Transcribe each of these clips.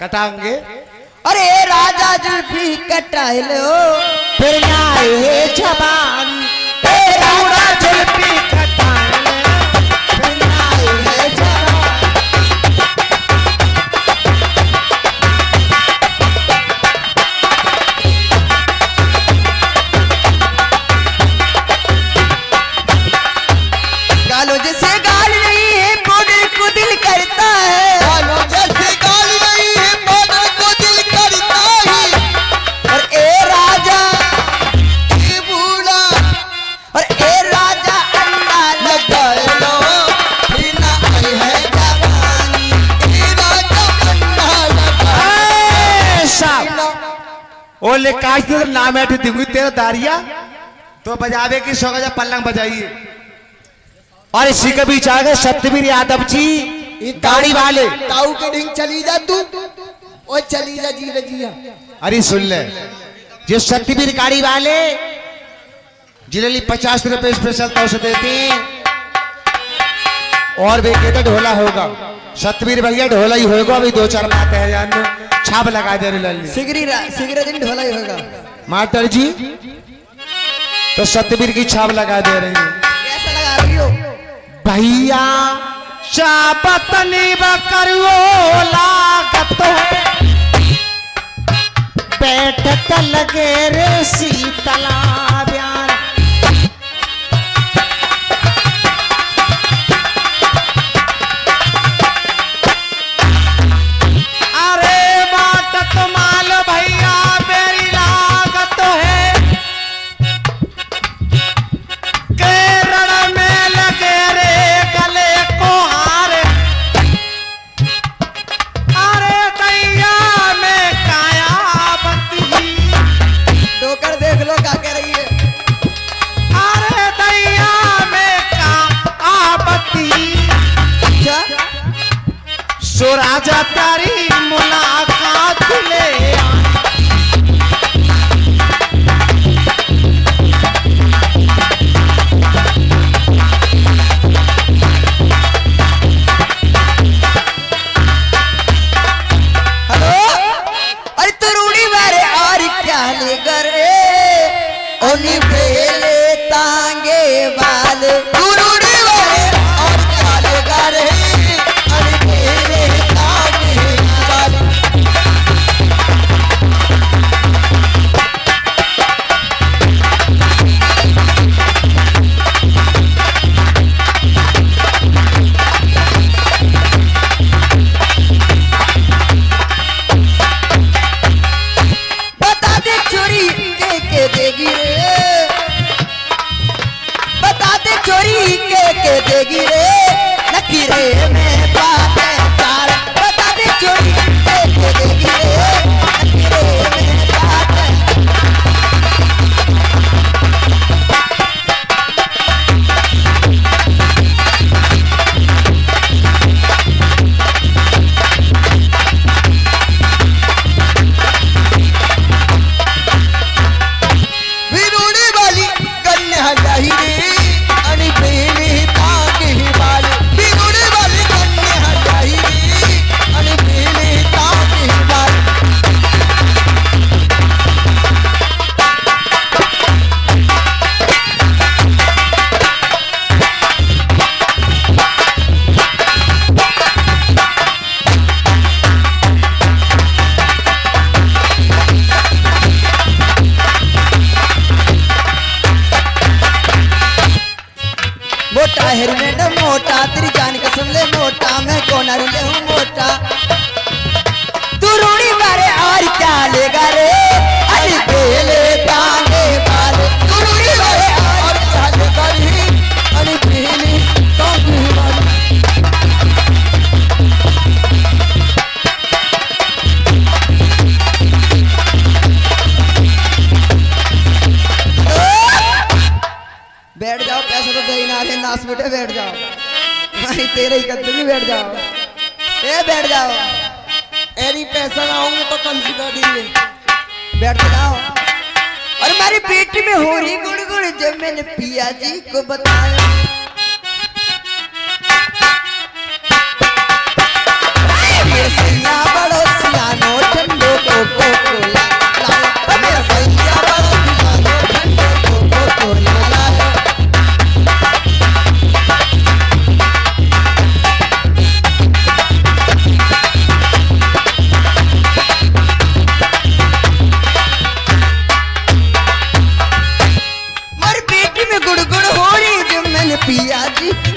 कटाएँगे। अरे राजा जी भी कटाए लो। फिर जवान। ए राजा जी कटाए ओ ले काश तेरे नाम है दिंगु तेरा दारिया। तो बजावे की सोगा पल्लंग बजाइए। और इसी के बीच आ गए सत्यवीर यादव जी गाड़ी वाले। ताऊ के ढिंग चली जा तू। ओ चली जा जी रजिया अरे सुन ले। ये सत्यवीर गाड़ी वाले ज़िले लिए पचास रुपए स्पेशल तो से देते हैं और भी कहते ढोला होगा। सतवीर भैया ढोला ही होगा अभी दो चार बातें है जान छाप लगा दे रहे लल्ली। सिगरी सिगरे दिन ढोला ही होगा। मास्टर जी तो सत्यवीर की छाप लगा दे रही है। कैसा लगा रही हो? भैया चापतनी बकरो लागत है। बैठक लगे रे शीतला। सो चोरी के के देगी रे नखीरे में पाते चार बता दे चोरी के के देगी हेलमेट मोटा, तेरी जान कसम ले मोटा, मैं कौन ले हूँ मोटा। तू रूड़ी मारे और क्या लेगा रे? अरे बेले। ही ना बेटे बैठ जाओ। भाई, तेरे ही कद्दू भी बैठ जाओ। ए, बैठ जाओ। एरी पैसा ना होंगे तो कम से कर देंगे। बैठ जाओ। और हमारी पेट में हो रही गुड़ गुड़ जब मैंने पिया जी को बताया। ये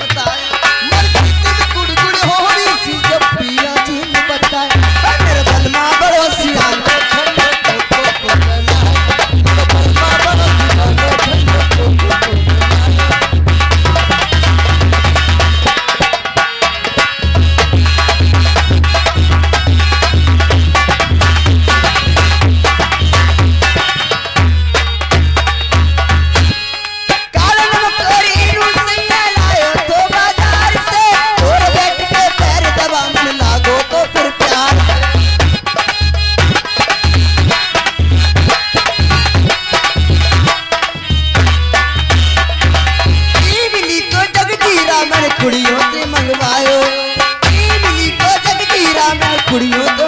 बताया।